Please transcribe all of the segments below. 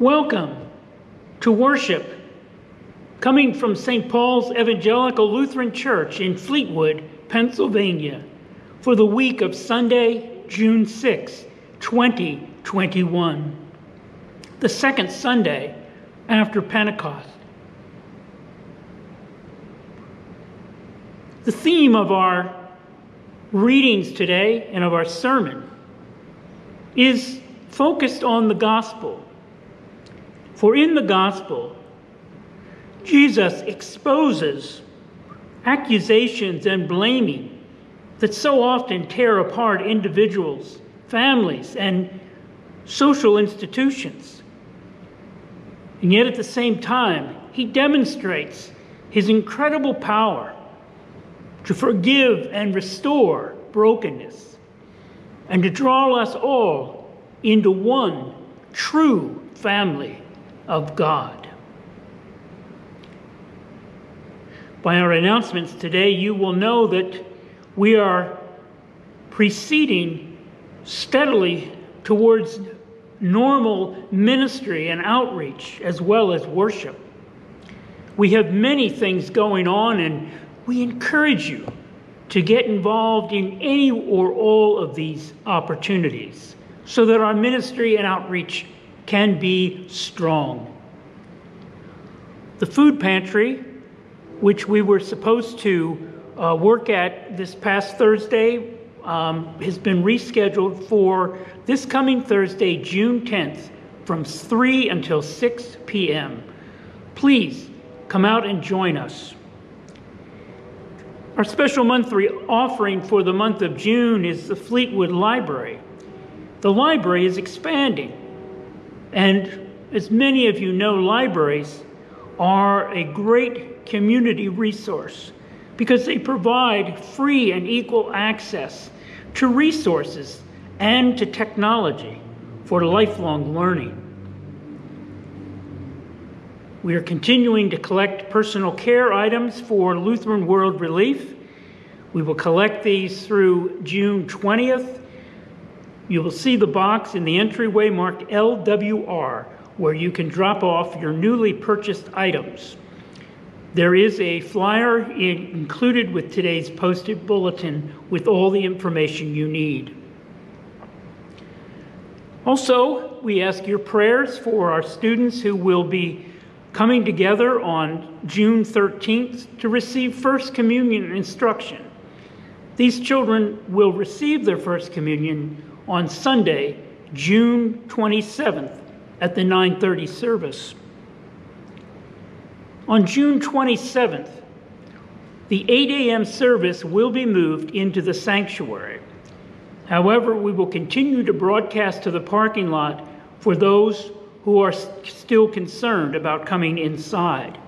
Welcome to worship coming from St. Paul's Evangelical Lutheran Church in Fleetwood, Pennsylvania, for the week of Sunday, June 6, 2021, the second Sunday after Pentecost. The theme of our readings today and of our sermon is focused on the gospel for in the gospel, Jesus exposes accusations and blaming that so often tear apart individuals, families, and social institutions. And yet at the same time, he demonstrates his incredible power to forgive and restore brokenness and to draw us all into one true family of God. By our announcements today, you will know that we are proceeding steadily towards normal ministry and outreach as well as worship. We have many things going on, and we encourage you to get involved in any or all of these opportunities so that our ministry and outreach can be strong. The food pantry, which we were supposed to uh, work at this past Thursday, um, has been rescheduled for this coming Thursday, June 10th, from 3 until 6 p.m. Please come out and join us. Our special monthly offering for the month of June is the Fleetwood Library. The library is expanding and as many of you know, libraries are a great community resource because they provide free and equal access to resources and to technology for lifelong learning. We are continuing to collect personal care items for Lutheran World Relief. We will collect these through June 20th you will see the box in the entryway marked LWR where you can drop off your newly purchased items. There is a flyer included with today's posted bulletin with all the information you need. Also, we ask your prayers for our students who will be coming together on June 13th to receive First Communion instruction. These children will receive their First Communion on Sunday, June 27th at the 9:30 service. On June 27th, the 8 a.m. service will be moved into the sanctuary. However, we will continue to broadcast to the parking lot for those who are still concerned about coming inside.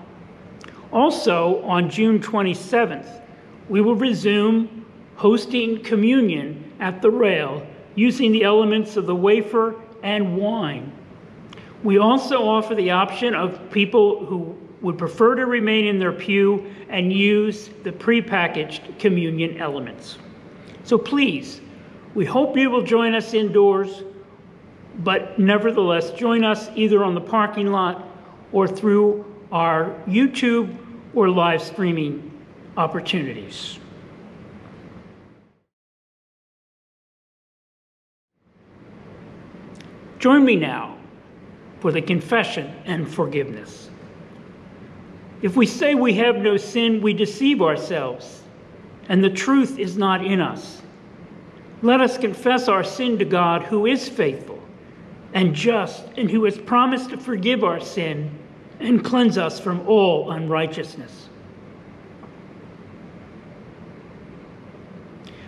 Also, on June 27th, we will resume hosting communion at the rail using the elements of the wafer and wine. We also offer the option of people who would prefer to remain in their pew and use the prepackaged communion elements. So please, we hope you will join us indoors, but nevertheless, join us either on the parking lot or through our YouTube or live streaming opportunities. Join me now for the confession and forgiveness. If we say we have no sin, we deceive ourselves, and the truth is not in us. Let us confess our sin to God, who is faithful and just, and who has promised to forgive our sin and cleanse us from all unrighteousness.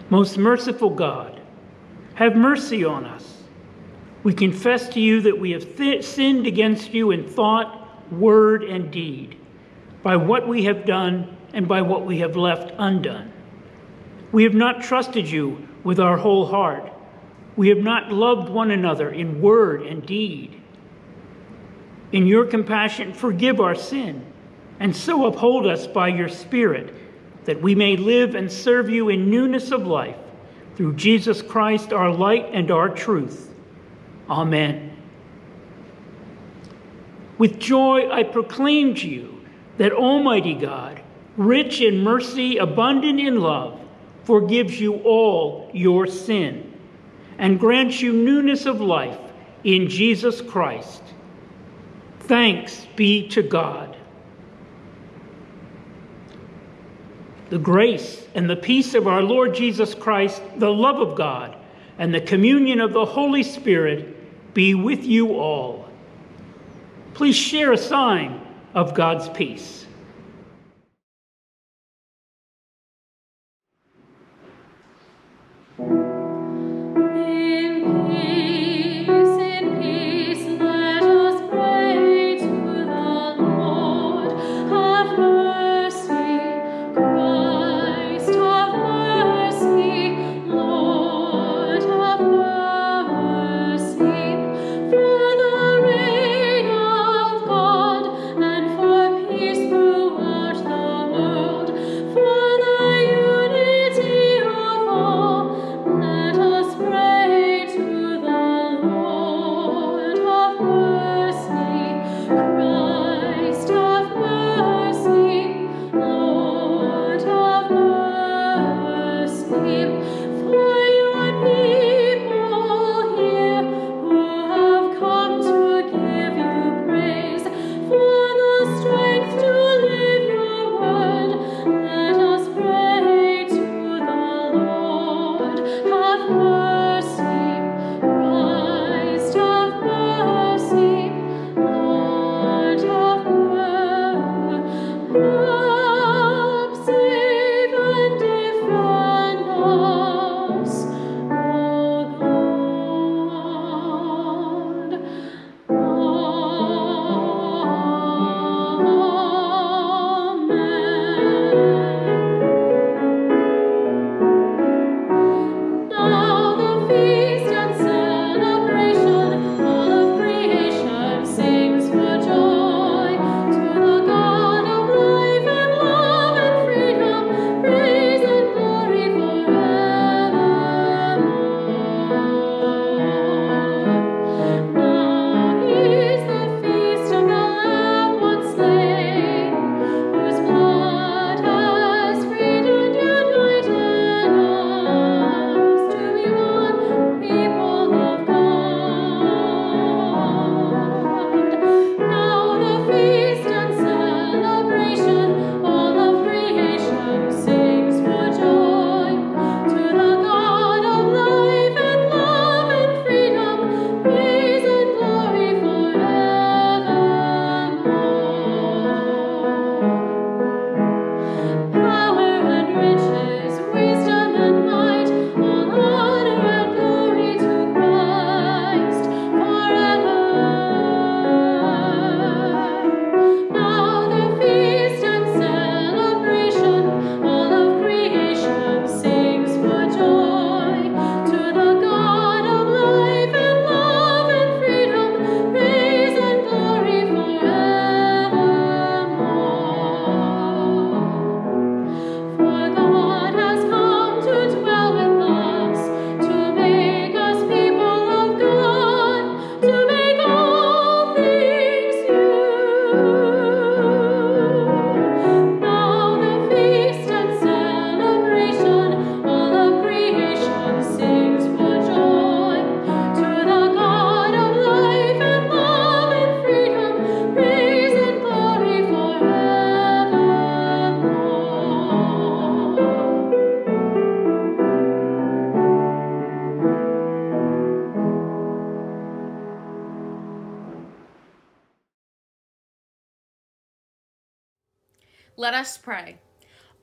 Most merciful God, have mercy on us we confess to you that we have th- sinned against you in thought, word, and deed, by what we have done and by what we have left undone. We have not trusted you with our whole heart. We have not loved one another in word and deed. In your compassion, forgive our sin, and so uphold us by your Spirit, that we may live and serve you in newness of life, through Jesus Christ, our light and our truth. Amen. With joy I proclaim to you that Almighty God, rich in mercy, abundant in love, forgives you all your sin and grants you newness of life in Jesus Christ. Thanks be to God. The grace and the peace of our Lord Jesus Christ, the love of God, and the communion of the Holy Spirit be with you all. Please share a sign of God's peace.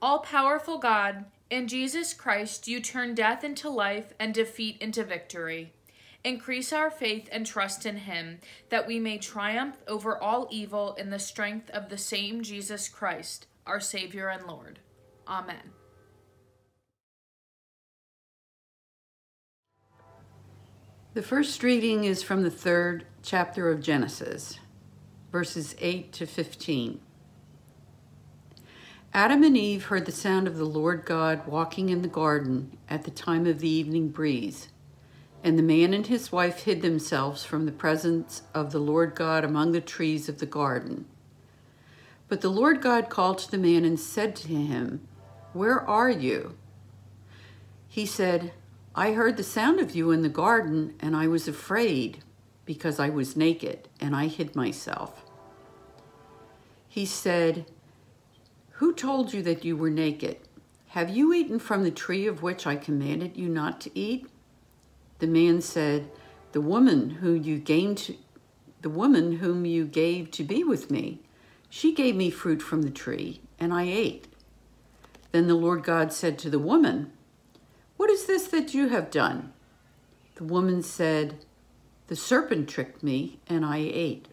All powerful God, in Jesus Christ, you turn death into life and defeat into victory. Increase our faith and trust in him, that we may triumph over all evil in the strength of the same Jesus Christ, our Savior and Lord. Amen. The first reading is from the third chapter of Genesis, verses 8 to 15. Adam and Eve heard the sound of the Lord God walking in the garden at the time of the evening breeze. And the man and his wife hid themselves from the presence of the Lord God among the trees of the garden. But the Lord God called to the man and said to him, Where are you? He said, I heard the sound of you in the garden, and I was afraid because I was naked, and I hid myself. He said, Who told you that you were naked? Have you eaten from the tree of which I commanded you not to eat? The man said, The woman whom you gained the woman whom you gave to be with me, she gave me fruit from the tree, and I ate. Then the Lord God said to the woman, What is this that you have done? The woman said, The serpent tricked me, and I ate.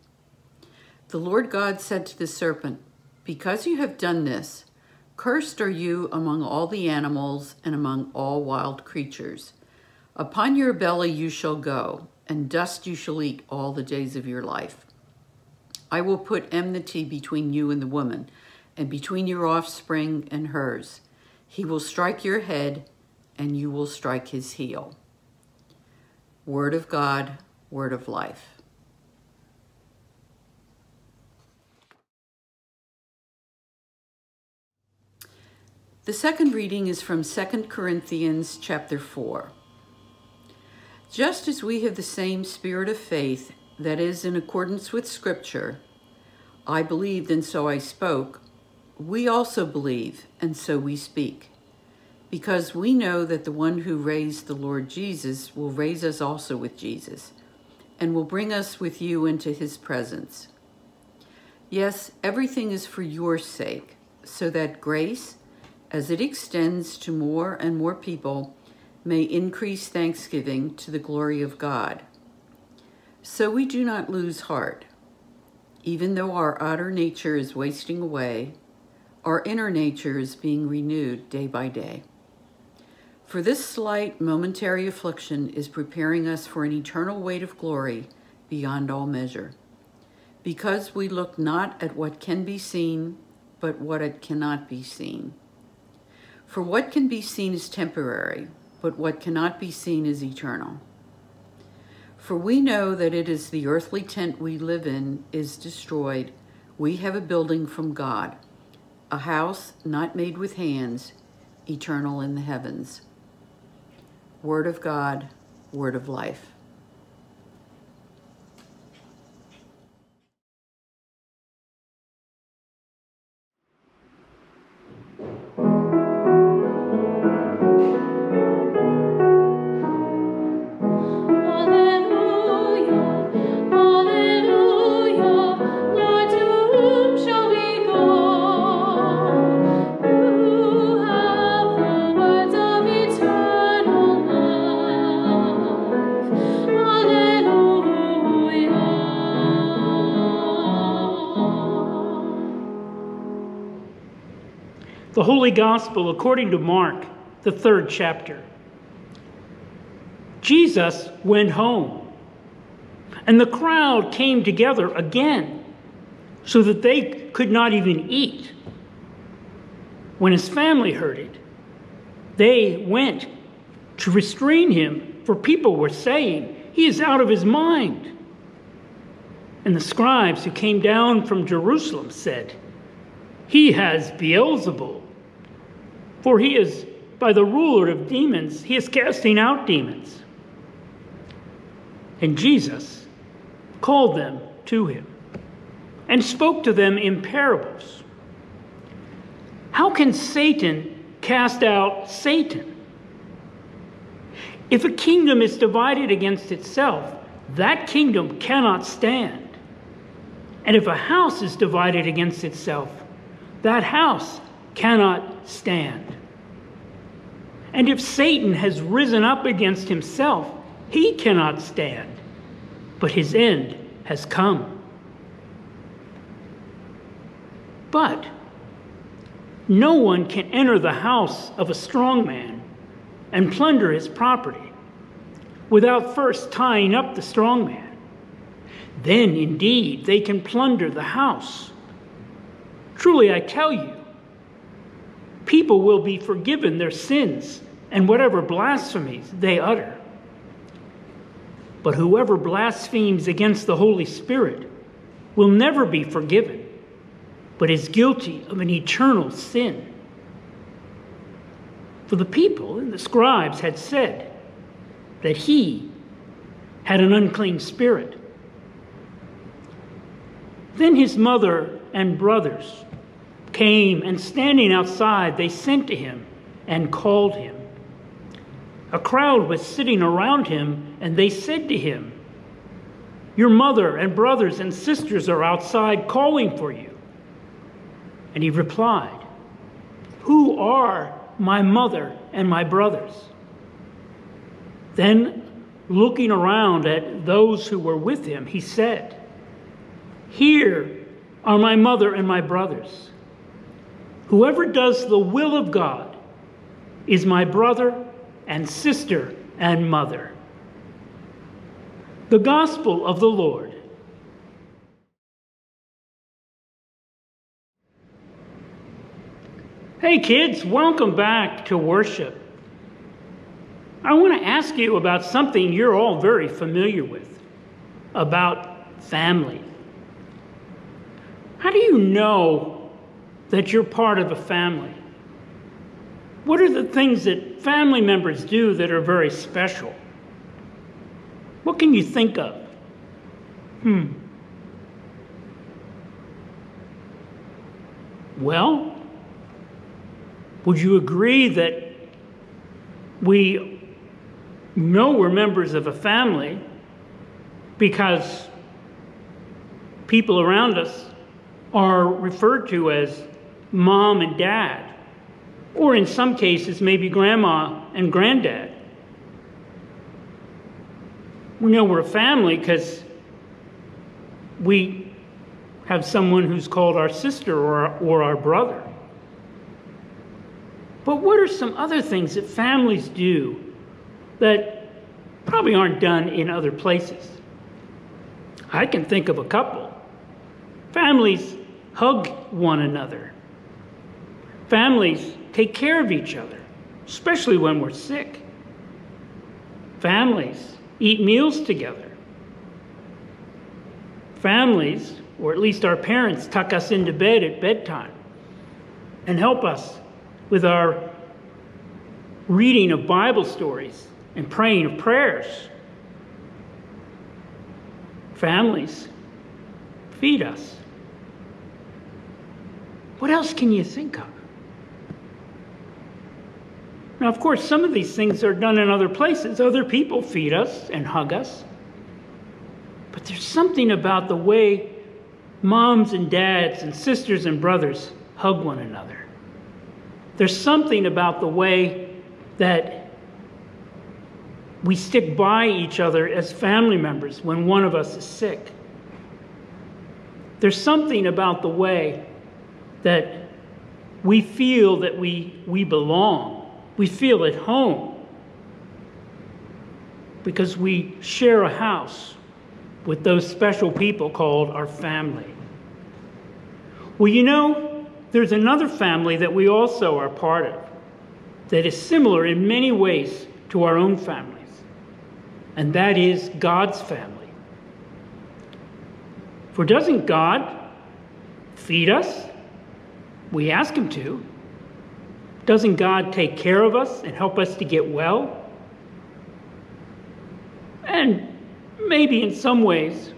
The Lord God said to the serpent, Because you have done this, cursed are you among all the animals and among all wild creatures. Upon your belly you shall go, and dust you shall eat all the days of your life. I will put enmity between you and the woman, and between your offspring and hers. He will strike your head, and you will strike his heel. Word of God, word of life. The second reading is from 2 Corinthians chapter 4. Just as we have the same spirit of faith that is in accordance with Scripture, I believed and so I spoke, we also believe and so we speak, because we know that the one who raised the Lord Jesus will raise us also with Jesus, and will bring us with you into his presence. Yes, everything is for your sake, so that grace, as it extends to more and more people, may increase thanksgiving to the glory of God. So we do not lose heart. Even though our outer nature is wasting away, our inner nature is being renewed day by day. For this slight momentary affliction is preparing us for an eternal weight of glory beyond all measure. Because we look not at what can be seen, but what it cannot be seen. For what can be seen is temporary, but what cannot be seen is eternal. For we know that it is the earthly tent we live in is destroyed. We have a building from God, a house not made with hands, eternal in the heavens. Word of God, word of life. Gospel according to Mark, the third chapter. Jesus went home, and the crowd came together again so that they could not even eat. When his family heard it, they went to restrain him, for people were saying, He is out of his mind. And the scribes who came down from Jerusalem said, He has Beelzebul for he is, by the ruler of demons, he is casting out demons. And Jesus called them to him and spoke to them in parables. How can Satan cast out Satan? If a kingdom is divided against itself, that kingdom cannot stand. And if a house is divided against itself, that house cannot stand. And if Satan has risen up against himself, he cannot stand, but his end has come. But no one can enter the house of a strong man and plunder his property without first tying up the strong man. Then indeed they can plunder the house. Truly I tell you, people will be forgiven their sins and whatever blasphemies they utter. But whoever blasphemes against the Holy Spirit will never be forgiven, but is guilty of an eternal sin. For the people and the scribes had said that he had an unclean spirit. Then his mother and brothers came, and standing outside, they sent to him and called him. A crowd was sitting around him, and they said to him, Your mother and brothers and sisters are outside calling for you. And he replied, Who are my mother and my brothers? Then, looking around at those who were with him, he said, here are my mother and my brothers. Whoever does the will of God is my brother and sister and mother. The Gospel of the Lord. Hey kids, welcome back to worship. I want to ask you about something you're all very familiar with about family. How do you know that you're part of a family? What are the things that family members do that are very special? What can you think of? Hmm. Well, would you agree that we know we're members of a family because people around us are referred to as mom and dad, or in some cases, maybe grandma and granddad. We know we're a family because we have someone who's called our sister or or our brother. But what are some other things that families do that probably aren't done in other places? I can think of a couple. Families hug one another. Families take care of each other, especially when we're sick. Families eat meals together. Families, or at least our parents, tuck us into bed at bedtime and help us with our reading of Bible stories and praying of prayers. Families feed us. What else can you think of? Now, of course, some of these things are done in other places. Other people feed us and hug us. But there's something about the way moms and dads and sisters and brothers hug one another. There's something about the way that we stick by each other as family members when one of us is sick. There's something about the way that we feel that we, we belong. We feel at home because we share a house with those special people called our family. Well, you know, there's another family that we also are part of that is similar in many ways to our own families, and that is God's family. For doesn't God feed us we ask Him to. Doesn't God take care of us and help us to get well? And maybe in some ways,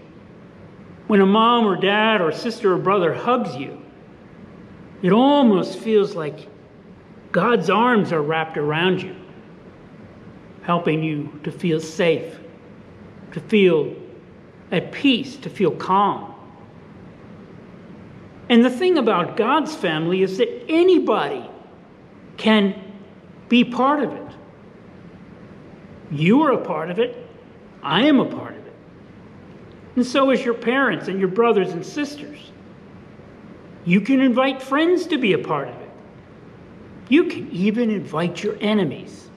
when a mom or dad or sister or brother hugs you, it almost feels like God's arms are wrapped around you, helping you to feel safe, to feel at peace, to feel calm. And the thing about God's family is that anybody can be part of it. You are a part of it. I am a part of it. And so is your parents and your brothers and sisters. You can invite friends to be a part of it. You can even invite your enemies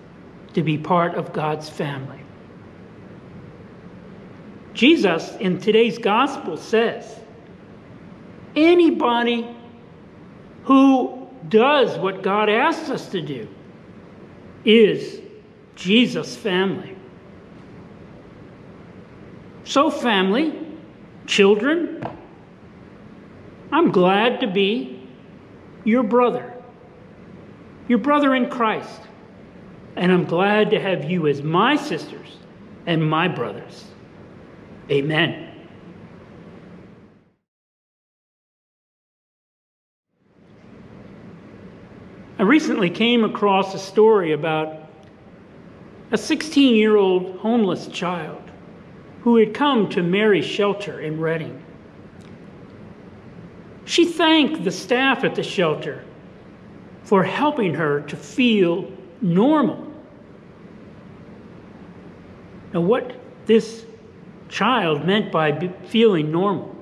to be part of God's family. Jesus in today's gospel says, Anybody who does what God asks us to do is Jesus' family. So, family, children, I'm glad to be your brother, your brother in Christ. And I'm glad to have you as my sisters and my brothers. Amen. I recently came across a story about a 16 year old homeless child who had come to Mary's shelter in Reading. She thanked the staff at the shelter for helping her to feel normal. Now, what this child meant by feeling normal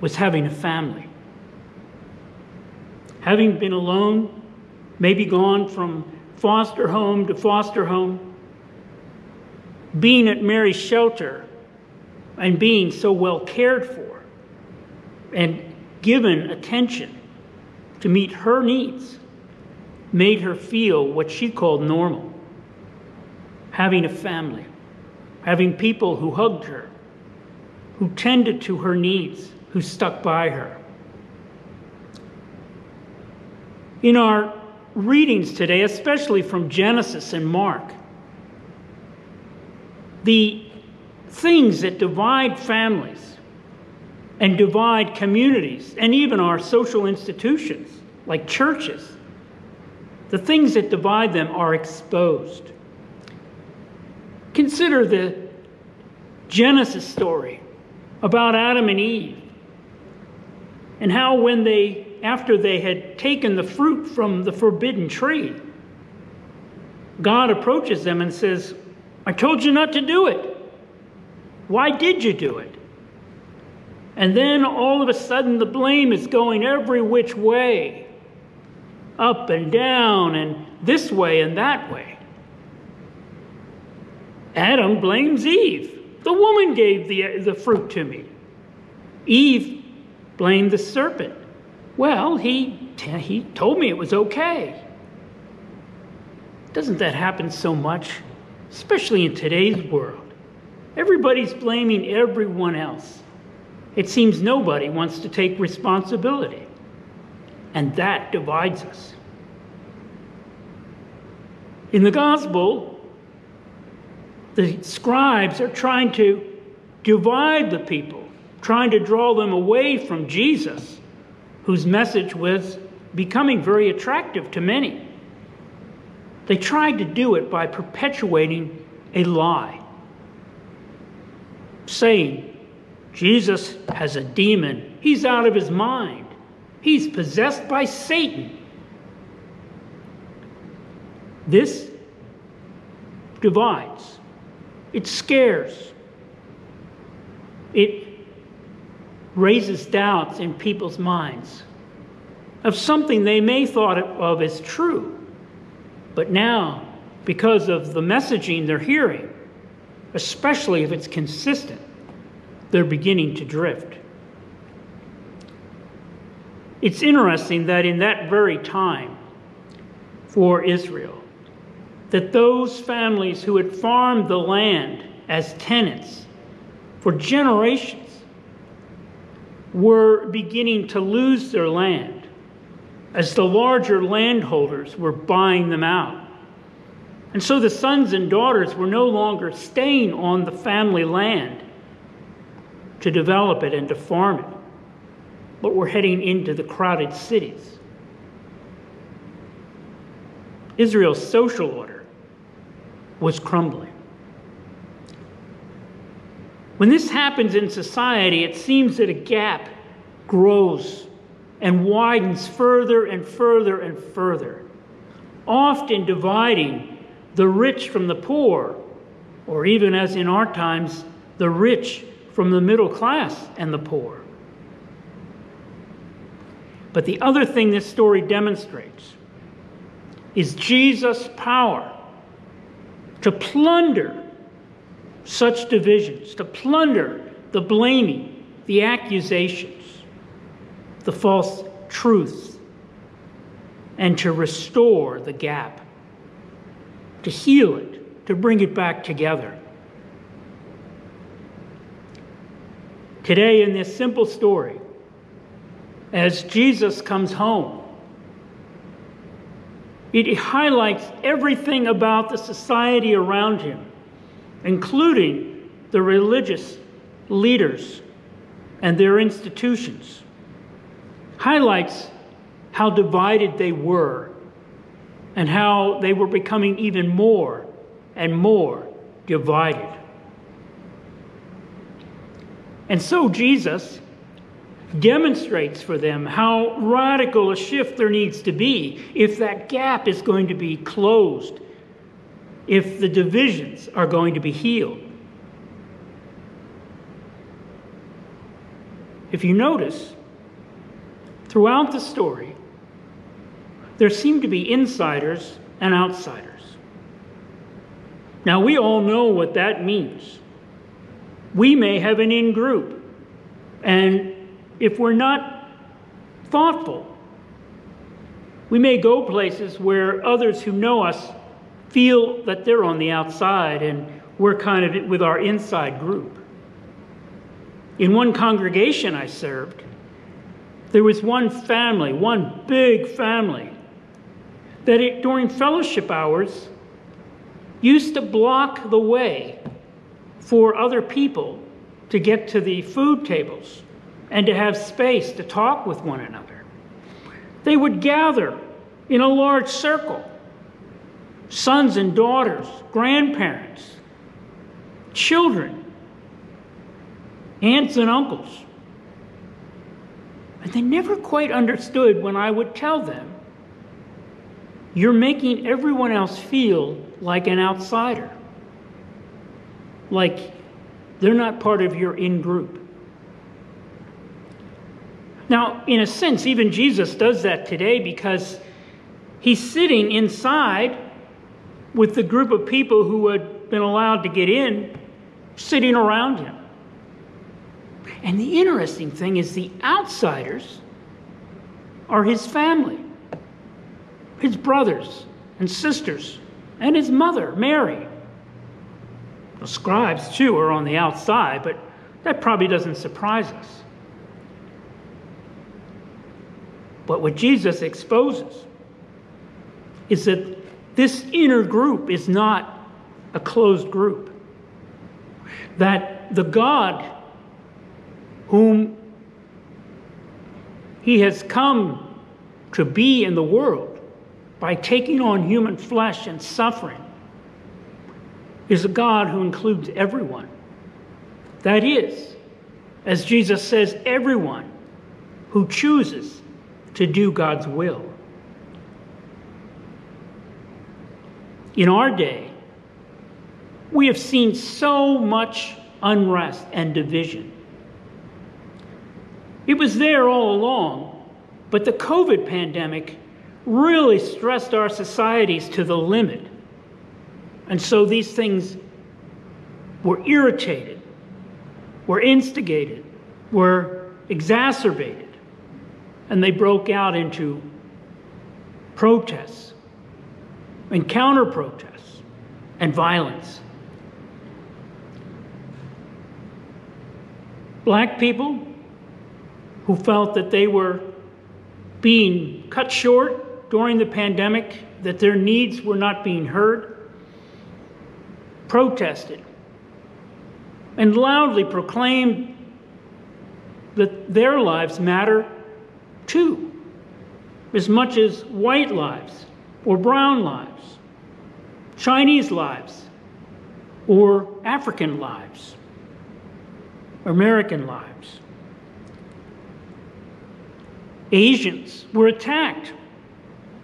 was having a family. Having been alone, maybe gone from foster home to foster home, being at Mary's shelter and being so well cared for and given attention to meet her needs made her feel what she called normal. Having a family, having people who hugged her, who tended to her needs, who stuck by her. In our readings today, especially from Genesis and Mark, the things that divide families and divide communities and even our social institutions like churches, the things that divide them are exposed. Consider the Genesis story about Adam and Eve and how when they after they had taken the fruit from the forbidden tree God approaches them and says I told you not to do it. Why did you do it? And then all of a sudden, the blame is going every which way up and down, and this way and that way. Adam blames Eve. The woman gave the, the fruit to me. Eve blamed the serpent. Well, he, he told me it was okay. Doesn't that happen so much? especially in today's world. Everybody's blaming everyone else. It seems nobody wants to take responsibility, and that divides us. In the gospel, the scribes are trying to divide the people, trying to draw them away from Jesus, whose message was becoming very attractive to many. They tried to do it by perpetuating a lie, saying, Jesus has a demon. He's out of his mind. He's possessed by Satan. This divides, it scares, it raises doubts in people's minds of something they may thought of as true. But now, because of the messaging they're hearing, especially if it's consistent, they're beginning to drift. It's interesting that in that very time for Israel, that those families who had farmed the land as tenants for generations were beginning to lose their land as the larger landholders were buying them out. And so the sons and daughters were no longer staying on the family land to develop it and to farm it, but were heading into the crowded cities. Israel's social order was crumbling. When this happens in society, it seems that a gap grows and widens further and further and further, often dividing the rich from the poor, or even as in our times, the rich from the middle class and the poor. But the other thing this story demonstrates is Jesus' power to plunder such divisions, to plunder the blaming, the accusations the false truths, and to restore the gap, to heal it, to bring it back together. Today, in this simple story, as Jesus comes home, it highlights everything about the society around him, including the religious leaders and their institutions. Highlights how divided they were and how they were becoming even more and more divided. And so Jesus demonstrates for them how radical a shift there needs to be if that gap is going to be closed, if the divisions are going to be healed. If you notice, throughout the story, there seem to be insiders and outsiders. Now, we all know what that means. We may have an in group, and if we're not thoughtful, we may go places where others who know us feel that they're on the outside and we're kind of with our inside group. In one congregation I served, there was one family, one big family, that it, during fellowship hours used to block the way for other people to get to the food tables and to have space to talk with one another. They would gather in a large circle sons and daughters, grandparents, children, aunts and uncles. And they never quite understood when I would tell them, You're making everyone else feel like an outsider, like they're not part of your in group. Now, in a sense, even Jesus does that today because he's sitting inside with the group of people who had been allowed to get in sitting around him. And the interesting thing is, the outsiders are his family, his brothers and sisters, and his mother, Mary. The scribes, too, are on the outside, but that probably doesn't surprise us. But what Jesus exposes is that this inner group is not a closed group. That the God whom he has come to be in the world by taking on human flesh and suffering is a God who includes everyone. That is, as Jesus says, everyone who chooses to do God's will. In our day, we have seen so much unrest and division. It was there all along, but the COVID pandemic really stressed our societies to the limit. And so these things were irritated, were instigated, were exacerbated and they broke out into protests and counter protests and violence. Black people who felt that they were being cut short during the pandemic, that their needs were not being heard, protested and loudly proclaimed that their lives matter too, as much as white lives or brown lives, Chinese lives or African lives, American lives. Asians were attacked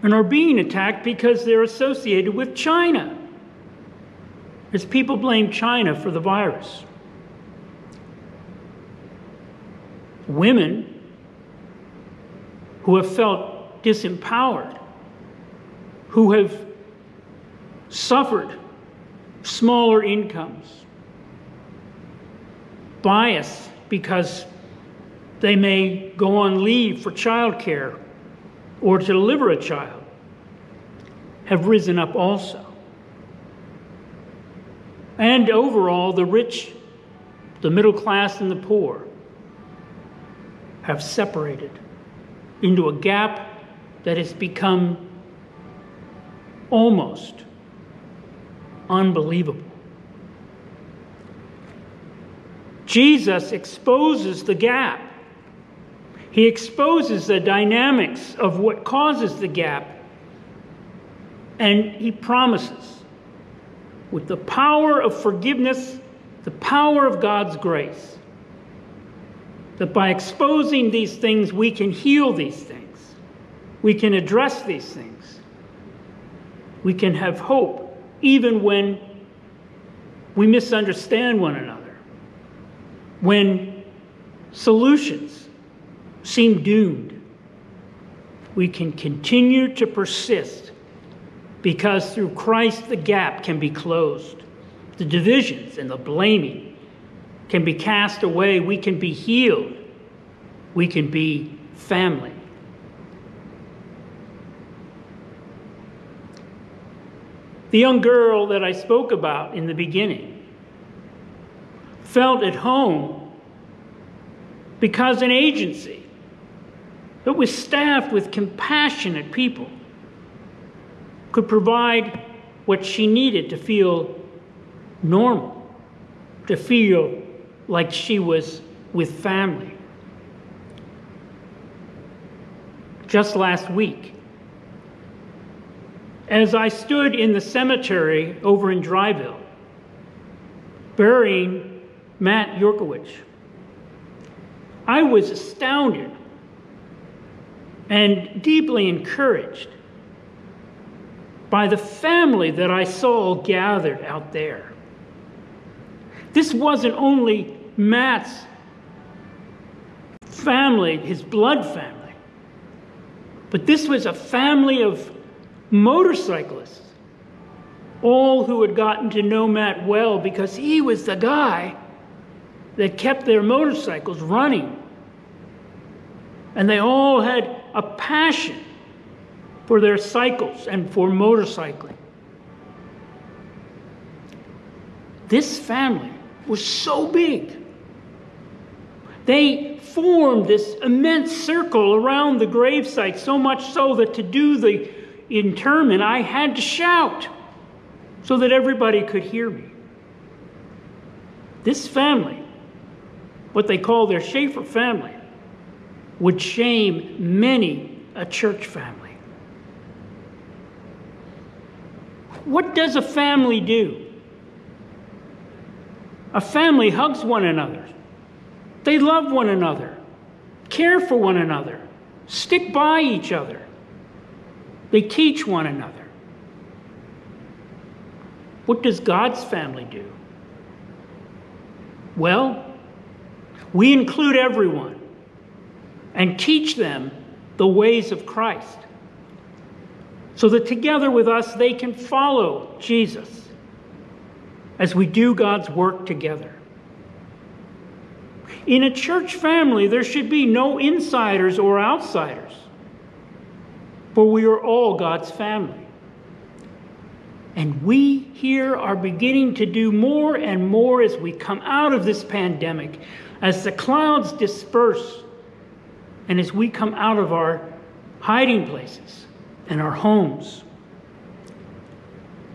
and are being attacked because they're associated with China. As people blame China for the virus. Women who have felt disempowered, who have suffered smaller incomes, bias because they may go on leave for childcare or to deliver a child, have risen up also. And overall, the rich, the middle class, and the poor have separated into a gap that has become almost unbelievable. Jesus exposes the gap. He exposes the dynamics of what causes the gap. And he promises, with the power of forgiveness, the power of God's grace, that by exposing these things, we can heal these things. We can address these things. We can have hope even when we misunderstand one another, when solutions seem doomed. We can continue to persist because through Christ the gap can be closed. The divisions and the blaming can be cast away, we can be healed, we can be family. The young girl that I spoke about in the beginning felt at home because an agency that was staffed with compassionate people could provide what she needed to feel normal, to feel like she was with family. Just last week, as I stood in the cemetery over in Dryville, burying Matt Yurkowicz, I was astounded and deeply encouraged by the family that I saw gathered out there. This wasn't only Matt's family, his blood family. But this was a family of motorcyclists, all who had gotten to know Matt well because he was the guy that kept their motorcycles running. And they all had a passion for their cycles and for motorcycling. This family was so big they formed this immense circle around the gravesite, so much so that to do the interment, I had to shout so that everybody could hear me. This family, what they call their Schaefer family, would shame many a church family. What does a family do? A family hugs one another. They love one another, care for one another, stick by each other. They teach one another. What does God's family do? Well, we include everyone and teach them the ways of Christ so that together with us they can follow Jesus as we do God's work together. In a church family, there should be no insiders or outsiders, for we are all God's family. And we here are beginning to do more and more as we come out of this pandemic, as the clouds disperse, and as we come out of our hiding places and our homes.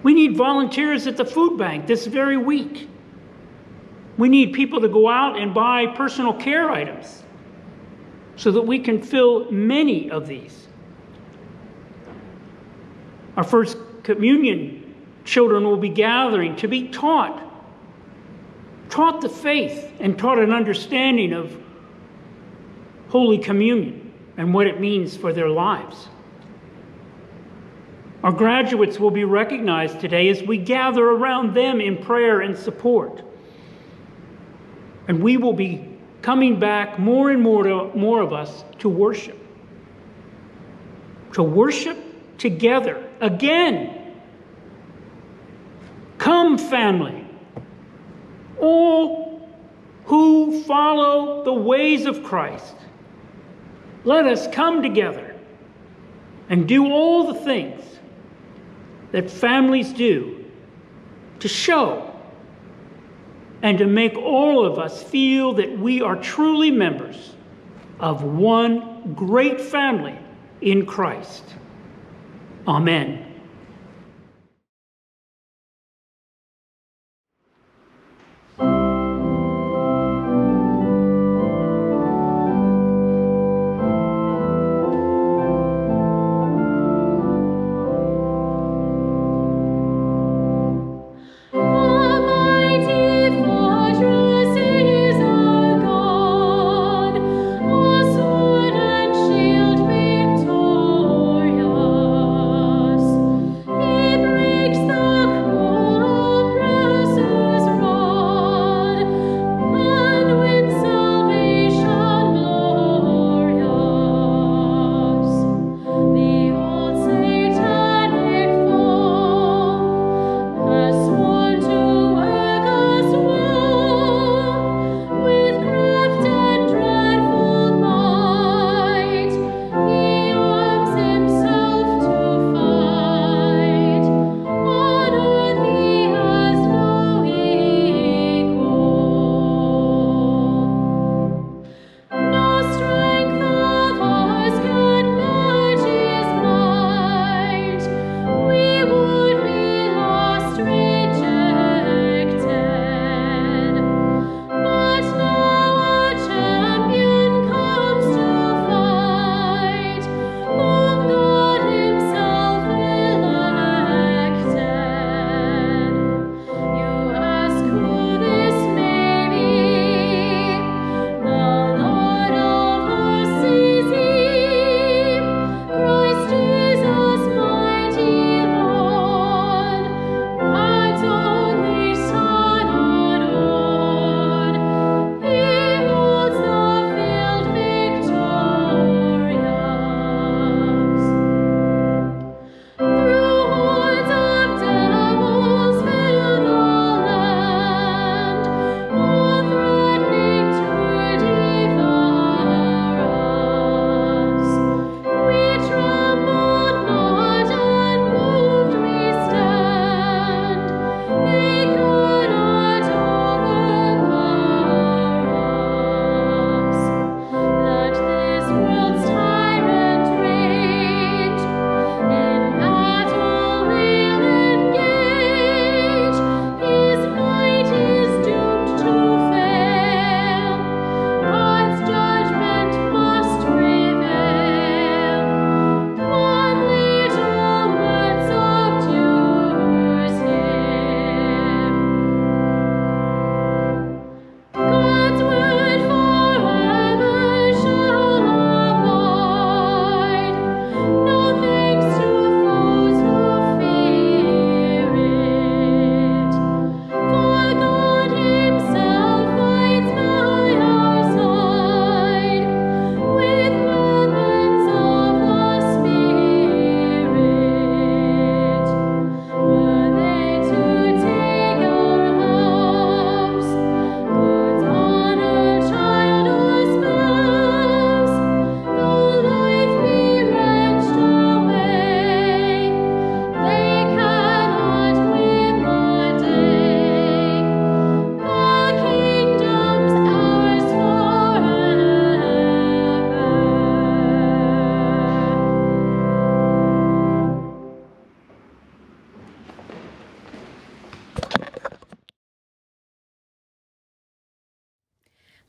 We need volunteers at the food bank this very week. We need people to go out and buy personal care items so that we can fill many of these. Our first communion children will be gathering to be taught, taught the faith and taught an understanding of Holy Communion and what it means for their lives. Our graduates will be recognized today as we gather around them in prayer and support. And we will be coming back more and more to more of us to worship. To worship together again. Come, family. All who follow the ways of Christ, let us come together and do all the things that families do to show and to make all of us feel that we are truly members of one great family in Christ. Amen.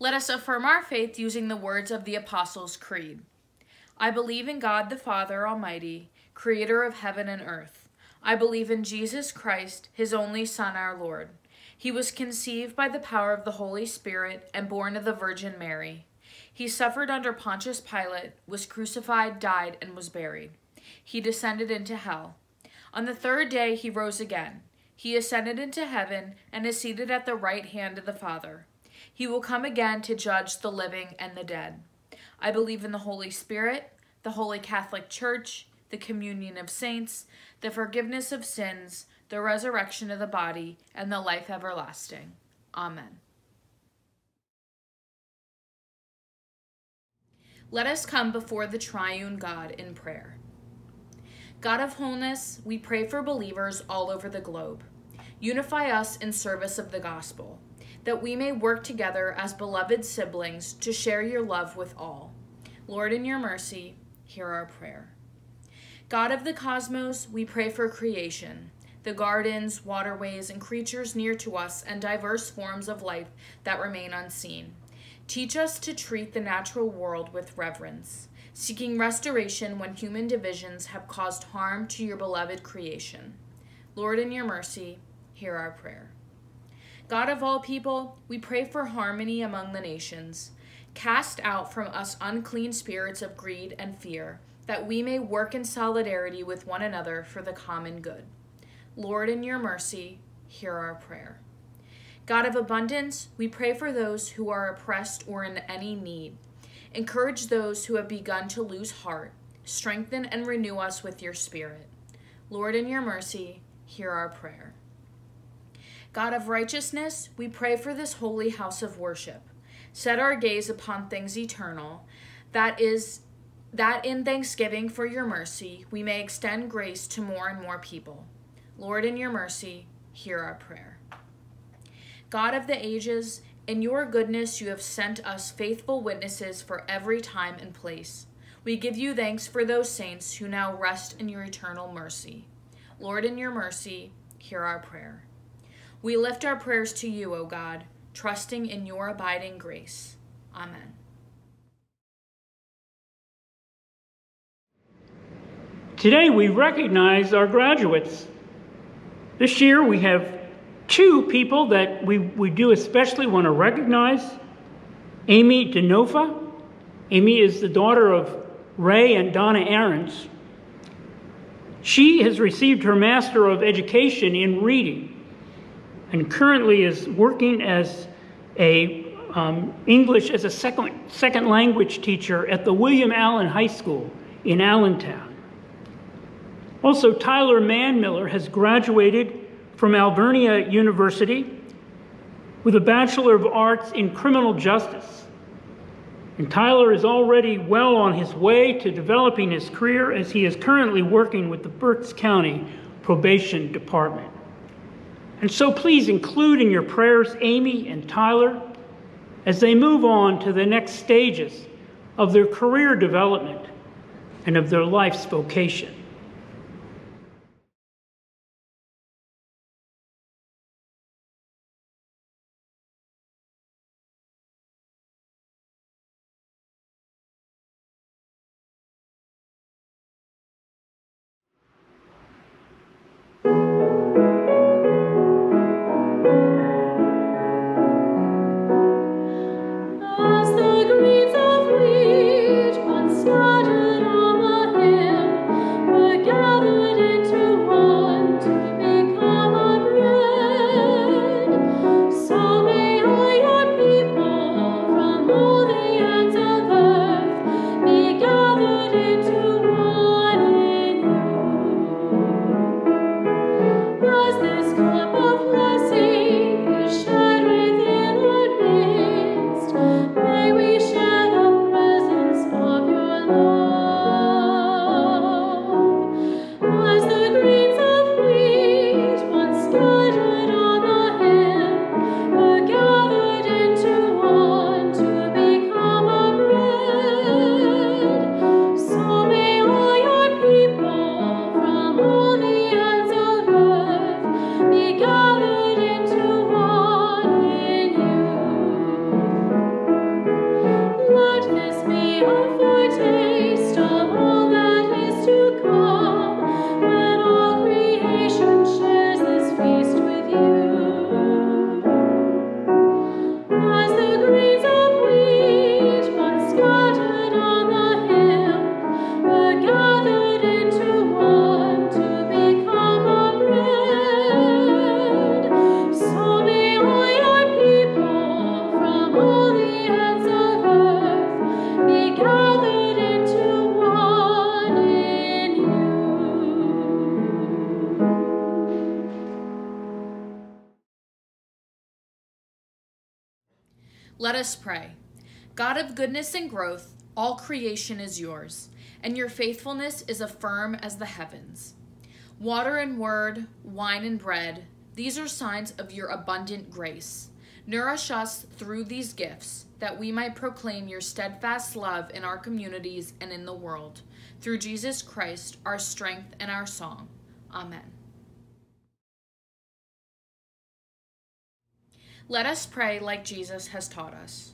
Let us affirm our faith using the words of the Apostles' Creed. I believe in God the Father Almighty, creator of heaven and earth. I believe in Jesus Christ, his only Son, our Lord. He was conceived by the power of the Holy Spirit and born of the Virgin Mary. He suffered under Pontius Pilate, was crucified, died, and was buried. He descended into hell. On the third day he rose again. He ascended into heaven and is seated at the right hand of the Father. He will come again to judge the living and the dead. I believe in the Holy Spirit, the Holy Catholic Church, the communion of saints, the forgiveness of sins, the resurrection of the body, and the life everlasting. Amen. Let us come before the triune God in prayer. God of wholeness, we pray for believers all over the globe. Unify us in service of the gospel, that we may work together as beloved siblings to share your love with all. Lord, in your mercy, hear our prayer. God of the cosmos, we pray for creation, the gardens, waterways, and creatures near to us, and diverse forms of life that remain unseen. Teach us to treat the natural world with reverence, seeking restoration when human divisions have caused harm to your beloved creation. Lord, in your mercy, hear our prayer. God of all people, we pray for harmony among the nations. Cast out from us unclean spirits of greed and fear, that we may work in solidarity with one another for the common good. Lord, in your mercy, hear our prayer. God of abundance, we pray for those who are oppressed or in any need. Encourage those who have begun to lose heart. Strengthen and renew us with your spirit. Lord, in your mercy, hear our prayer. God of righteousness, we pray for this holy house of worship. Set our gaze upon things eternal, that is that in thanksgiving for your mercy we may extend grace to more and more people. Lord, in your mercy, hear our prayer. God of the ages, in your goodness you have sent us faithful witnesses for every time and place. We give you thanks for those saints who now rest in your eternal mercy. Lord, in your mercy, hear our prayer. We lift our prayers to you, O God, trusting in your abiding grace. Amen. Today we recognize our graduates. This year we have two people that we, we do especially want to recognize. Amy DeNova. Amy is the daughter of Ray and Donna Aarons. She has received her Master of Education in Reading and currently is working as a um, English as a second, second language teacher at the William Allen High School in Allentown. Also, Tyler Manmiller has graduated from Alvernia University with a Bachelor of Arts in Criminal Justice. And Tyler is already well on his way to developing his career as he is currently working with the Berks County Probation Department. And so please include in your prayers Amy and Tyler as they move on to the next stages of their career development and of their life's vocation. Goodness and growth, all creation is yours, and your faithfulness is as firm as the heavens. Water and word, wine and bread, these are signs of your abundant grace. Nourish us through these gifts, that we might proclaim your steadfast love in our communities and in the world. Through Jesus Christ, our strength and our song. Amen. Let us pray like Jesus has taught us.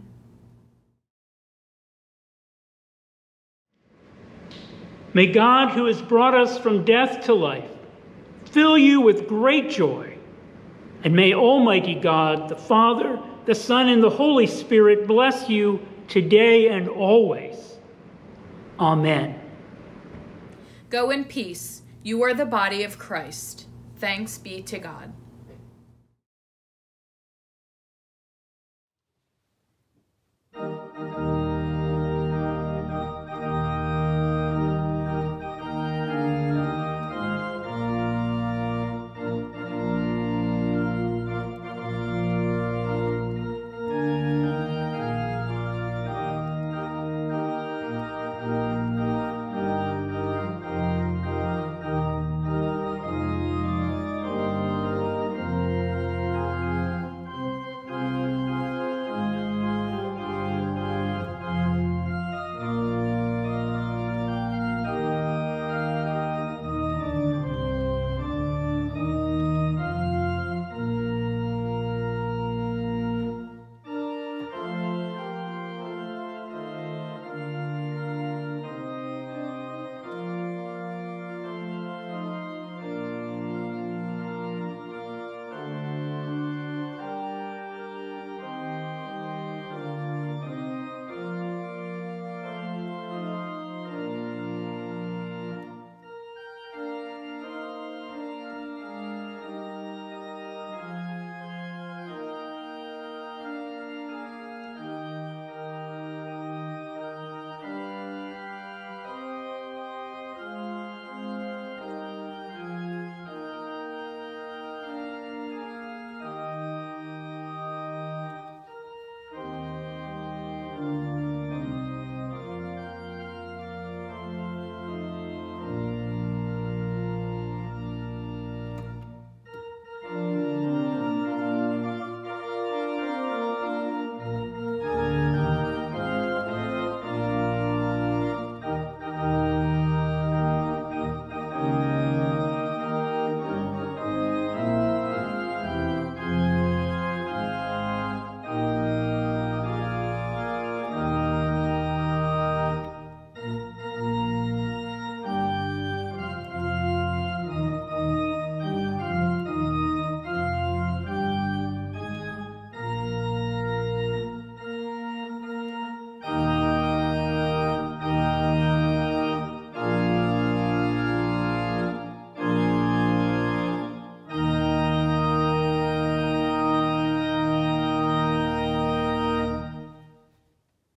May God, who has brought us from death to life, fill you with great joy. And may Almighty God, the Father, the Son, and the Holy Spirit bless you today and always. Amen. Go in peace. You are the body of Christ. Thanks be to God.